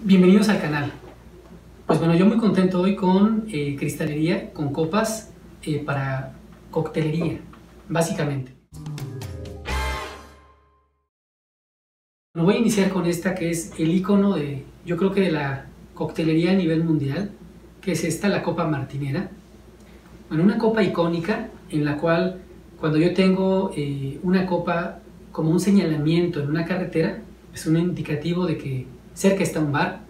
Bienvenidos al canal. Pues bueno, yo muy contento hoy con eh, cristalería, con copas eh, para coctelería, básicamente. Voy a iniciar con esta que es el icono de, yo creo que de la coctelería a nivel mundial, que es esta, la copa martinera. Bueno, una copa icónica en la cual cuando yo tengo eh, una copa como un señalamiento en una carretera, es un indicativo de que cerca está un bar.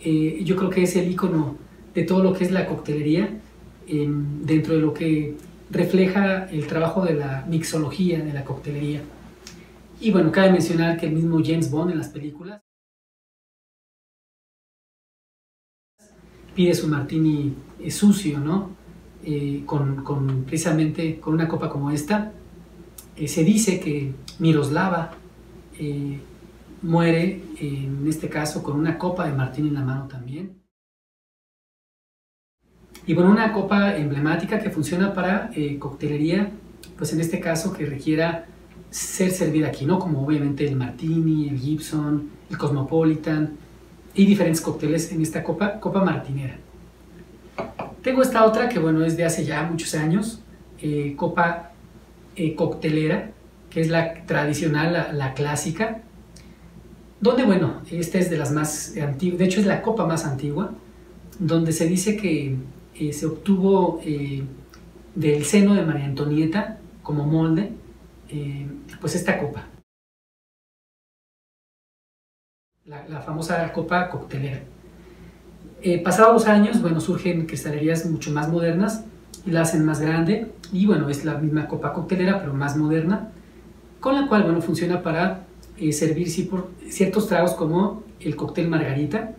Eh, yo creo que es el icono de todo lo que es la coctelería, dentro de lo que refleja el trabajo de la mixología de la coctelería. Y bueno, cabe mencionar que el mismo James Bond en las películas pide su martini eh, sucio, ¿no? Eh, con, precisamente con una copa como esta. se dice que Miroslava muere, en este caso, con una copa de martín en la mano también. Y bueno, una copa emblemática que funciona para eh, coctelería, pues en este caso que requiera ser servida aquí, ¿no? Como obviamente el martini, el Gibson, el Cosmopolitan y diferentes cócteles en esta copa, copa martinera. Tengo esta otra que, bueno, es de hace ya muchos años, eh, copa eh, coctelera, que es la tradicional, la clásica, donde, bueno, esta es de las más antiguas, de hecho es la copa más antigua, donde se dice que eh, se obtuvo eh, del seno de María Antonieta como molde, eh, pues esta copa. La, famosa copa coctelera. pasados los años, bueno, surgen cristalerías mucho más modernas y la hacen más grande y bueno, es la misma copa coctelera pero más moderna, con la cual, bueno, funciona para eh, servir por ciertos tragos como el cóctel margarita,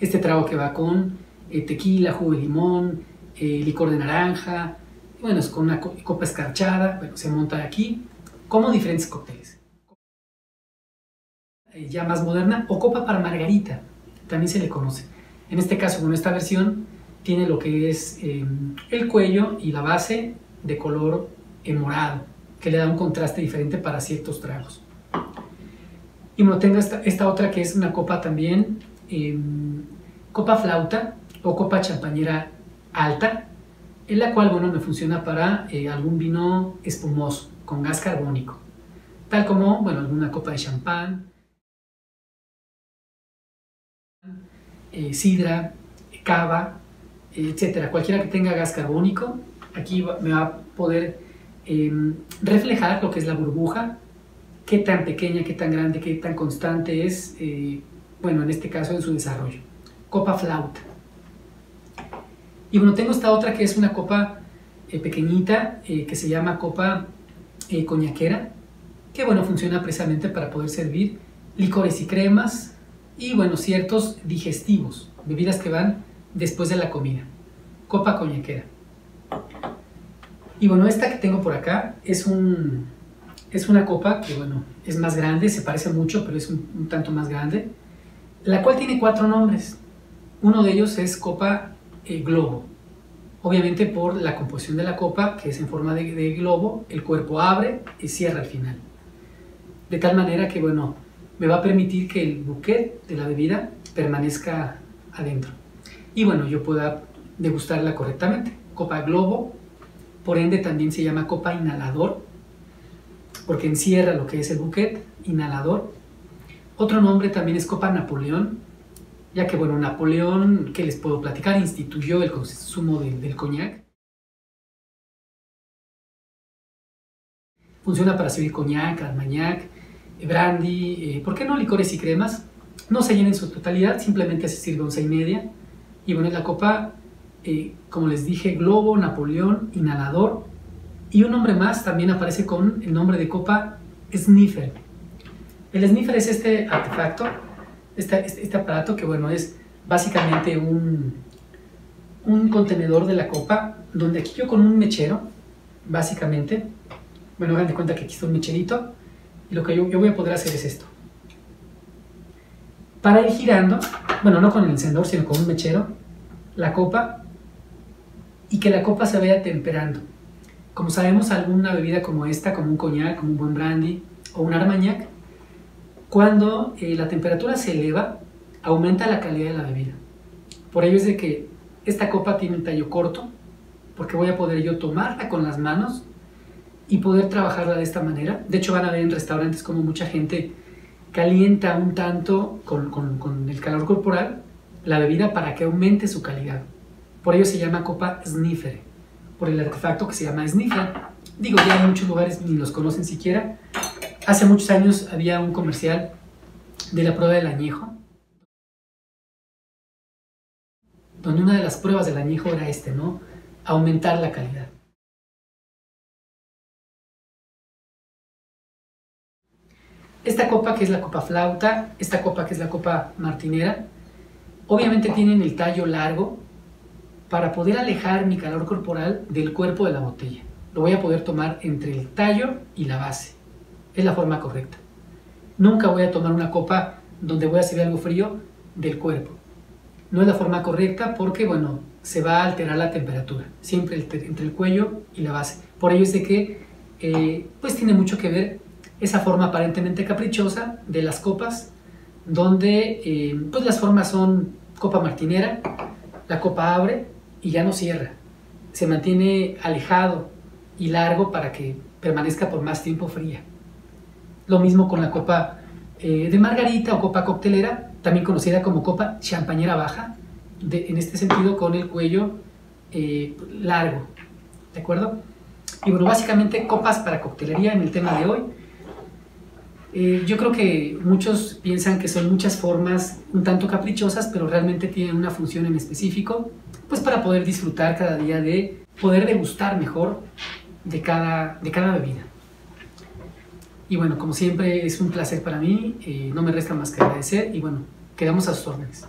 este trago que va con eh, tequila, jugo de limón, eh, licor de naranja, bueno, es con una copa escarchada, bueno, se monta aquí, como diferentes cócteles. ya más moderna, o copa para margarita, también se le conoce. En este caso, con esta versión, tiene lo que es el cuello y la base de color morado, que le da un contraste diferente para ciertos tragos. Y bueno, tengo esta, esta otra que es una copa también, em, copa flauta o copa champañera alta, en la cual, bueno, me funciona para eh, algún vino espumoso con gas carbónico, tal como, bueno, alguna copa de champán, eh, sidra, cava, etcétera. Cualquiera que tenga gas carbónico, aquí me va a poder em, reflejar lo que es la burbuja qué tan pequeña, qué tan grande, qué tan constante es, eh, bueno, en este caso en su desarrollo. Copa flauta. Y bueno, tengo esta otra que es una copa eh, pequeñita eh, que se llama copa coñaquera, que bueno, funciona precisamente para poder servir licores y cremas y bueno, ciertos digestivos, bebidas que van después de la comida. Copa coñaquera. Y bueno, esta que tengo por acá es un, es una copa que, bueno, es más grande, se parece mucho, pero es un, tanto más grande, la cual tiene cuatro nombres. Uno de ellos es copa eh, globo. Obviamente por la composición de la copa, que es en forma de, globo, el cuerpo abre y cierra al final. De tal manera que, bueno, me va a permitir que el bouquet de la bebida permanezca adentro. Y bueno, yo pueda degustarla correctamente. Copa globo, por ende también se llama copa inhalador, porque encierra lo que es el bouquet inhalador. Otro nombre también es Copa Napoleón, ya que, bueno, Napoleón, que les puedo platicar, instituyó el consumo del coñac. Funciona para servir coñac, armagnac, brandy, eh, ¿por qué no licores y cremas? No se llena en su totalidad, simplemente se sirve once y media. Y bueno, es la copa, eh, como les dije, globo, Napoleón, inhalador, y un nombre más también aparece con el nombre de copa sniffer. El sniffer es este artefacto, este, este, aparato que bueno es básicamente un, un contenedor de la copa donde aquí yo con un mechero, básicamente, bueno, hagan de cuenta que aquí está un mecherito y lo que yo, voy a poder hacer es esto. Para ir girando, bueno, no con el encendedor, sino con un mechero, la copa y que la copa se vaya temperando. Como sabemos, alguna bebida como esta, como un coñac, como un buen brandy o un armagnac, cuando eh, la temperatura se eleva, aumenta la calidad de la bebida. Por ello es de que esta copa tiene un tallo corto, porque voy a poder yo tomarla con las manos y poder trabajarla de esta manera. De hecho van a ver en restaurantes como mucha gente calienta un tanto con, con el calor corporal la bebida para que aumente su calidad. Por ello se llama copa sniffer, por el artefacto que se llama sniffer. Digo, ya en muchos lugares ni los conocen siquiera. Hace muchos años había un comercial de la prueba del añejo, donde una de las pruebas del añejo era este, ¿no? Aumentar la calidad. Esta copa que es la copa flauta, esta copa que es la copa martinera, obviamente tienen el tallo largo para poder alejar mi calor corporal del cuerpo de la botella. Lo voy a poder tomar entre el tallo y la base. Es la forma correcta. Nunca voy a tomar una copa donde voy a hacer algo frío del cuerpo. No es la forma correcta porque, bueno, se va a alterar la temperatura, siempre entre el cuello y la base. Por ello es de que, eh, pues tiene mucho que ver esa forma aparentemente caprichosa de las copas, donde eh, pues las formas son copa martinera, la copa abre y ya no cierra, se mantiene alejado y largo para que permanezca por más tiempo fría. Lo mismo con la copa eh, de margarita o copa coctelera, también conocida como copa champañera baja, en este sentido con el cuello eh, largo, ¿de acuerdo? Y bueno, básicamente copas para coctelería en el tema de hoy. Eh, yo creo que muchos piensan que son muchas formas un tanto caprichosas, pero realmente tienen una función en específico, pues para poder disfrutar cada día de poder degustar mejor de cada, de cada bebida. Y bueno, como siempre es un placer para mí, eh, no me resta más que agradecer y bueno, quedamos a sus órdenes.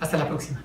Hasta la próxima.